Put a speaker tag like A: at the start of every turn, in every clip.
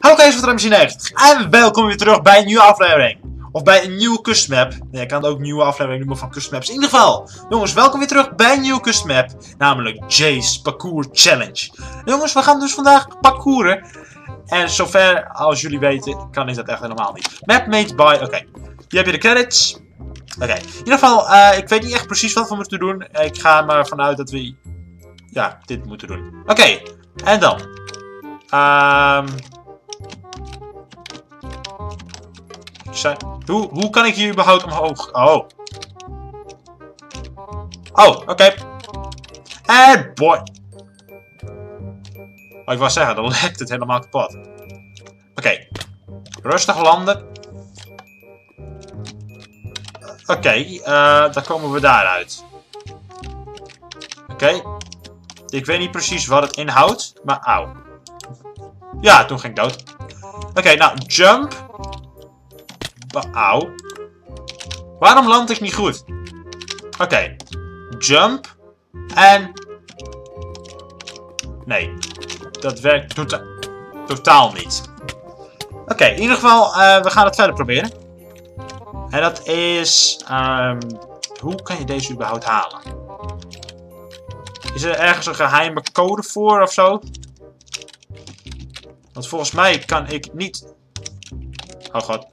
A: Hallo kijkers van 90 en welkom weer terug bij een nieuwe aflevering. Of bij een nieuwe custom map. Nee, ik kan het ook nieuwe aflevering noemen van custom maps. In ieder geval, jongens, welkom weer terug bij een nieuwe custom map. Namelijk Jay's Parkour Challenge. Jongens, we gaan dus vandaag parcouren. En zover als jullie weten, kan ik dat echt helemaal niet. Map made by, oké. Hier heb je de credits. Oké, in ieder geval, eh, ik weet niet echt precies wat we moeten doen. Ik ga maar vanuit dat we, ja, dit moeten doen. Oké, en dan. Ehm... Hoe, hoe kan ik hier überhaupt omhoog? Oh. Oh, oké. En boy. Oh, ik wou zeggen, dan lekt het helemaal kapot. Oké. Rustig landen. Oké, okay, uh, dan komen we daaruit. Oké. Ik weet niet precies wat het inhoudt, maar auw. Ja, toen ging ik dood. Oké, nou, jump. Auw. Waarom land ik niet goed? Oké. Jump. En... Nee. Dat werkt tota totaal niet. Oké, in ieder geval, uh, we gaan het verder proberen. En dat is... Um, hoe kan je deze überhaupt halen? Is er ergens een geheime code voor of zo? Want volgens mij kan ik niet... Oh god.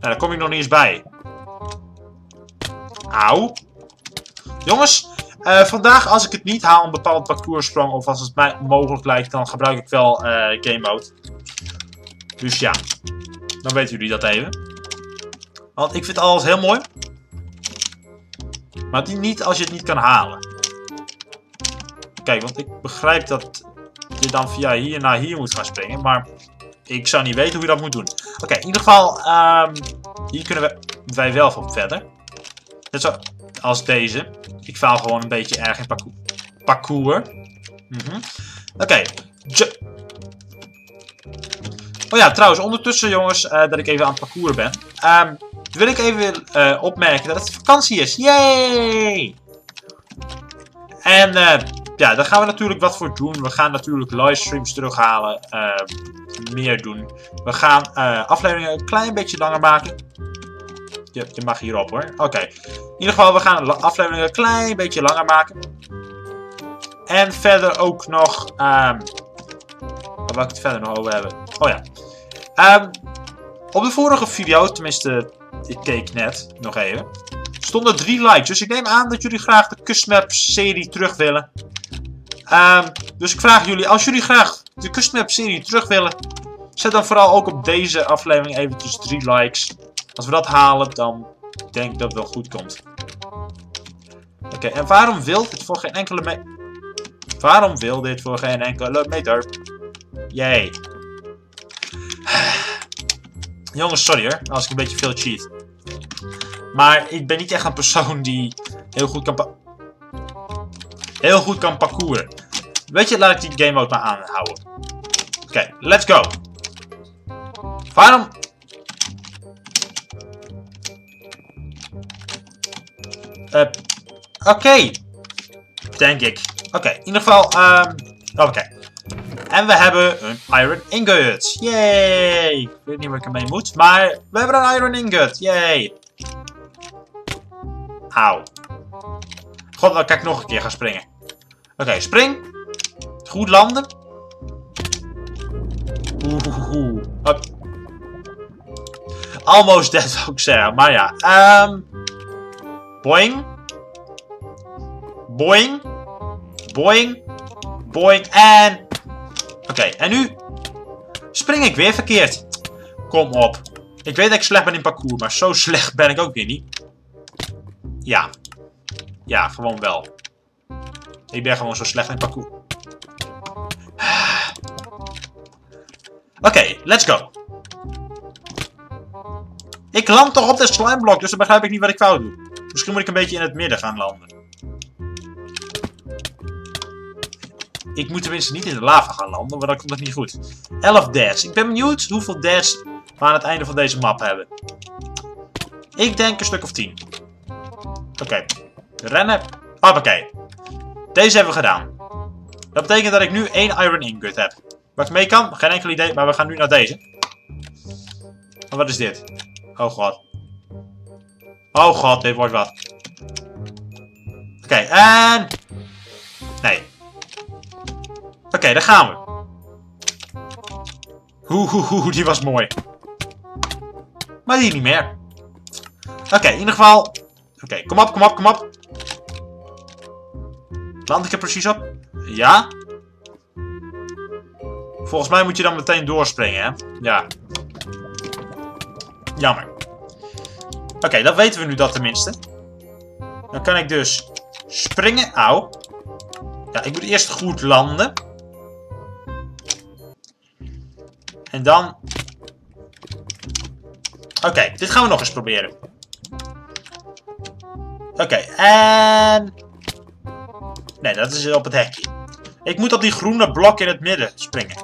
A: Nou, daar kom ik nog niet eens bij. Auw. Jongens, uh, vandaag als ik het niet haal, een bepaald parcoursprong, of als het mij mogelijk lijkt, dan gebruik ik wel uh, game mode. Dus ja, dan weten jullie dat even. Want ik vind alles heel mooi. Maar niet als je het niet kan halen. Kijk, want ik begrijp dat je dan via hier naar hier moet gaan springen, maar ik zou niet weten hoe je dat moet doen. Oké, in ieder geval, um, hier kunnen wij wel op verder. Net zo als deze. Ik faal gewoon een beetje erg in parcours. parcours. -hmm. Oké. Oh ja, trouwens, ondertussen jongens, uh, dat ik even aan het parcours ben. Um, wil ik even uh, opmerken dat het vakantie is. Yay! En uh, ja, daar gaan we natuurlijk wat voor doen. We gaan natuurlijk livestreams terughalen. meer doen. We gaan afleveringen een klein beetje langer maken. Je, je mag hierop hoor. Oké. In ieder geval, we gaan de aflevering een klein beetje langer maken. En verder ook nog... Um, waar wil ik het verder nog over hebben? Oh ja. Um, op de vorige video, tenminste, ik keek net nog even, stonden drie likes. Dus ik neem aan dat jullie graag de Custom serie terug willen. Um, dus ik vraag jullie, als jullie graag de Custom serie terug willen, zet dan vooral ook op deze aflevering eventjes drie likes. Als we dat halen, dan denk ik dat het wel goed komt. Oké, en waarom wil dit voor geen enkele? Waarom wil dit voor geen enkele meter? Jee. Jongens, sorry hoor, als ik een beetje veel cheat. Maar ik ben niet echt een persoon die heel goed kan heel goed kan parcouren. Weet je, laat ik die game mode maar aanhouden. Oké, let's go. Waarom Uh, Oké. Denk ik. Oké, in ieder geval... Um, Oké. En we hebben een iron ingot. Yay! Ik weet niet waar ik ermee moet, maar we hebben een iron ingot. Yay! Auw. God, dan kan ik nog een keer gaan springen. Oké, spring. Goed landen. Oeh. Almost dead, zou ik zeggen. Maar ja. Um, Boing. Boing. Boing. Boing. En... Oké, en nu spring ik weer verkeerd. Kom op. Ik weet dat ik slecht ben in parcours, maar zo slecht ben ik ook weer niet. Ja. Ja, gewoon wel. Ik ben gewoon zo slecht in parcours. Oké, let's go. Ik land toch op de slimeblok, dus dan begrijp ik niet wat ik fout doe. Misschien moet ik een beetje in het midden gaan landen. Ik moet tenminste niet in de lava gaan landen, want dan komt het niet goed. 11 dads. Ik ben benieuwd hoeveel dads we aan het einde van deze map hebben. Ik denk een stuk of 10. Oké. Rennen. Hoppakee. Deze hebben we gedaan. Dat betekent dat ik nu één iron ingot heb. Ik mee kan? Geen enkel idee, maar we gaan nu naar deze. En wat is dit? Oh god. Oh god, dit wordt wat. Oké, en... Nee. Oké, daar gaan we. Oeh, die was mooi. Maar die niet meer. Oké, in ieder geval... Oké, kom op, kom op, kom op. Land ik er precies op? Ja. Volgens mij moet je dan meteen doorspringen, hè? Ja. Jammer. Oké, dat weten we nu dat tenminste. Dan kan ik dus springen. Auw. Ja, ik moet eerst goed landen. En dan... Oké, dit gaan we nog eens proberen. Oké, en... Nee, dat is op het hekje. Ik moet op die groene blok in het midden springen.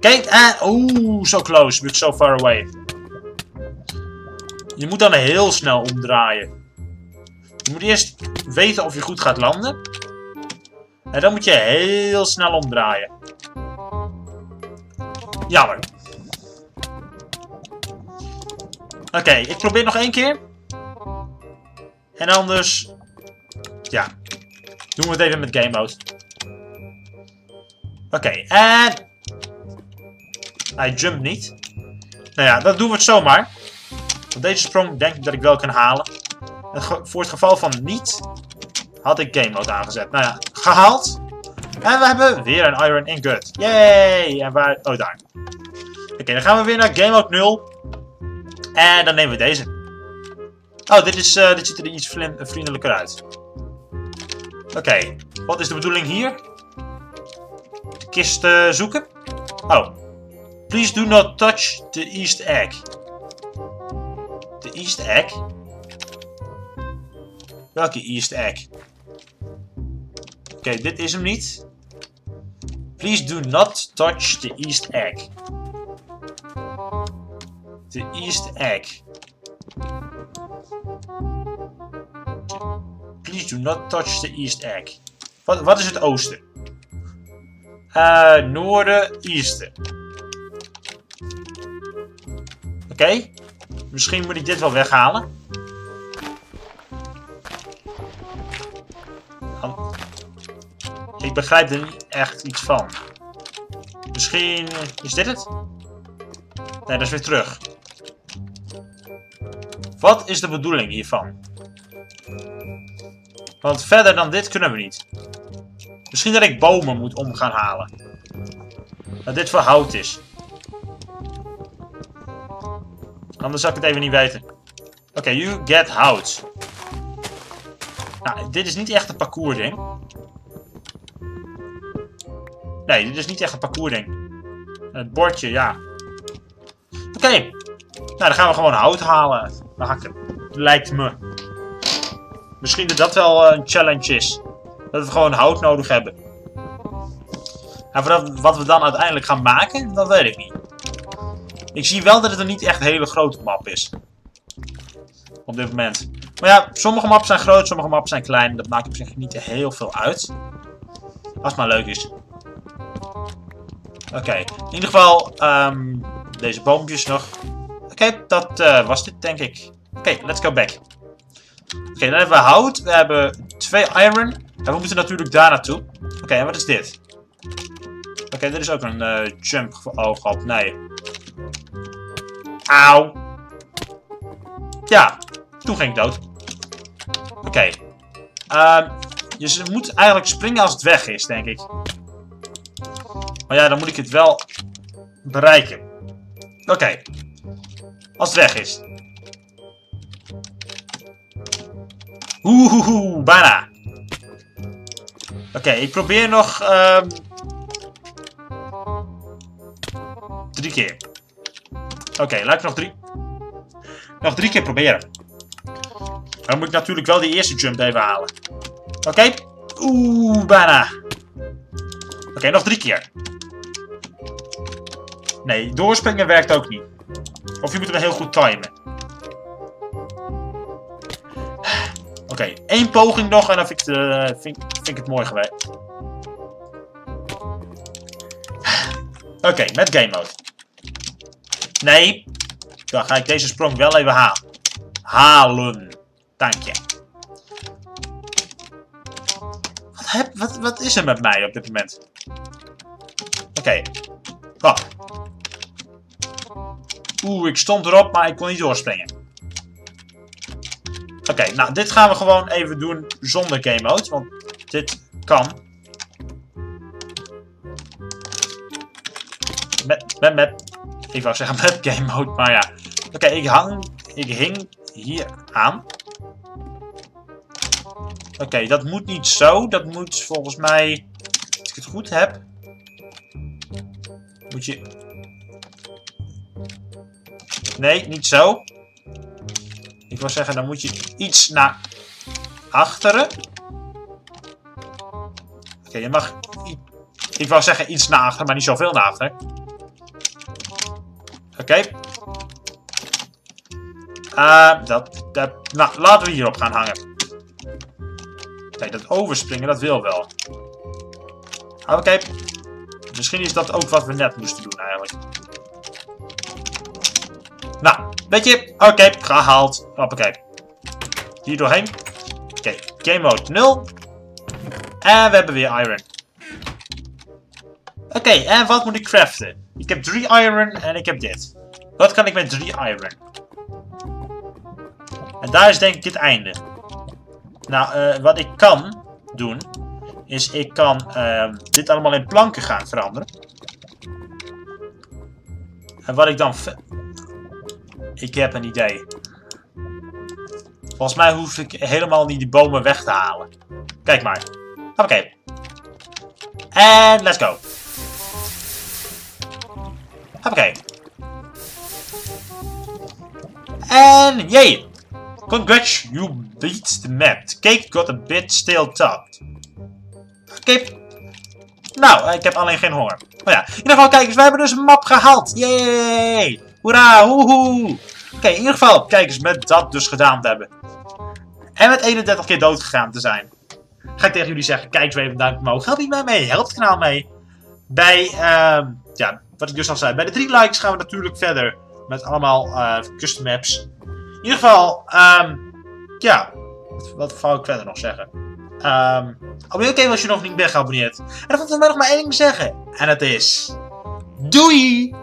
A: Kijk, en... Oeh, so close, but so far away. Je moet dan heel snel omdraaien. Je moet eerst weten of je goed gaat landen. En dan moet je heel snel omdraaien. Jammer. Oké, ik probeer nog één keer. En anders... Ja. Doen we het even met game mode. Oké, en... Hij jumpt niet. Nou ja, dan doen we het zomaar. Want deze sprong denk ik dat ik wel kan halen. voor het geval van niet, had ik game mode aangezet. Nou ja, gehaald. En we hebben weer een iron ingot. Yay! En waar... Oh, daar. Oké, dan gaan we weer naar game mode 0. En dan nemen we deze. Oh, dit, is, uh, dit ziet er iets vriendelijker uit. Oké, wat is de bedoeling hier? De kist uh, zoeken? Oh. Please do not touch the east egg. De east egg? Welke east egg? Oké, dit is hem niet. Please do not touch the east egg. The east egg. Do not touch the east egg. Wat, wat is het oosten? Uh, noorden, easten. Oké. Misschien moet ik dit wel weghalen. Ik begrijp er niet echt iets van. Misschien... Is dit het? Nee, dat is weer terug. Wat is de bedoeling hiervan? Want verder dan dit kunnen we niet. Misschien dat ik bomen moet om gaan halen. Dat dit voor hout is. Anders zou ik het even niet weten. Oké, you get hout. Nou, dit is niet echt een parcours ding. Nee, dit is niet echt een parcours ding. Het bordje, ja. Oké. Nou, dan gaan we gewoon hout halen. Hakken. Lijkt me. Misschien dat dat wel eh, een challenge is. Dat we gewoon hout nodig hebben. En wat we dan uiteindelijk gaan maken, dat weet ik niet. Ik zie wel dat het een niet echt een hele grote map is. Op dit moment. Maar ja, sommige maps zijn groot, sommige maps zijn klein. Dat maakt op zich niet heel veel uit. Als het maar leuk is. Oké, in ieder geval um, deze boompjes nog. Oké, dat uh, was dit denk ik. Oké, let's go back. Oké, dan hebben we hout. We hebben twee iron. En we moeten natuurlijk daar naartoe. Oké, en wat is dit? Oké, dit is ook een uh, jump. Oh god, nee. Auw. Ja, toen ging ik dood. Oké. Okay. Um, je moet eigenlijk springen als het weg is, denk ik. Maar ja, dan moet ik het wel bereiken. Oké. Als het weg is. Oeh, bijna. Oké, ik probeer nog... Um, drie keer. Oké, laat ik nog drie... Nog drie keer proberen. Dan moet ik natuurlijk wel die eerste jump even halen. Oké. Oeh, bijna. Oké, nog drie keer. Nee, doorspringen werkt ook niet. Of je moet hem heel goed timen. Oké, één poging nog en dan vind ik, het, uh, vind, ik het mooi geweest. Oké, met game mode. Nee. Dan ga ik deze sprong wel even halen. Halen. Dank je. Wat, heb, wat, wat is er met mij op dit moment? Oké. Oh. Oeh, ik stond erop, maar ik kon niet doorspringen. Oké, nou, dit gaan we gewoon even doen zonder game mode. Want dit kan. Met, met, met. Ik wou zeggen met game mode, maar ja. Oké, ik hang. Ik hing hier aan. Oké, dat moet niet zo. Dat moet volgens mij. Als ik het goed heb. Moet je. Nee, niet zo. Ik wil zeggen, dan moet je iets naar achteren. Oké, je mag... Ik wou zeggen iets naar achteren, maar niet zoveel naar achteren. Oké. Uh, dat, dat... Nou, laten we hierop gaan hangen. Kijk, dat overspringen, dat wil wel. Oké. Misschien is dat ook wat we net moesten doen, eigenlijk. Nou, weet je, oké, gehaald. Hoppakee. Hier doorheen. Oké, game mode 0. En we hebben weer iron. Oké, en wat moet ik craften? Ik heb 3 iron en ik heb dit. Wat kan ik met 3 iron? En daar is denk ik het einde. Nou, uh, wat ik kan doen, is ik kan uh, dit allemaal in planken gaan veranderen. En wat ik dan ik heb een idee. Volgens mij hoef ik helemaal niet die bomen weg te halen. Kijk maar. Oké. En let's go. Oké. En jee. Congrats, you beat the map. Cake got a bit still topped. Oké. Nou, ik heb alleen geen honger. Maar ja, in ieder geval, kijkers, we hebben dus een map gehaald. Yay! Hoera, hoehoe. Oké, in ieder geval, kijk eens, met dat dus gedaan te hebben. En met 31 keer dood gegaan te zijn. Ga ik tegen jullie zeggen, kijk eens even duimpje omhoog. Help je mij mee, help het kanaal mee. Bij, uh, ja, wat ik dus al zei, bij de drie likes gaan we natuurlijk verder. Met allemaal uh, custom maps. In ieder geval, um, ja, wat, wat ik verder nog zeggen? Um, abonneer ook even als je nog niet bent geabonneerd. En dan er mij nog maar één ding zeggen. En dat is... Doei!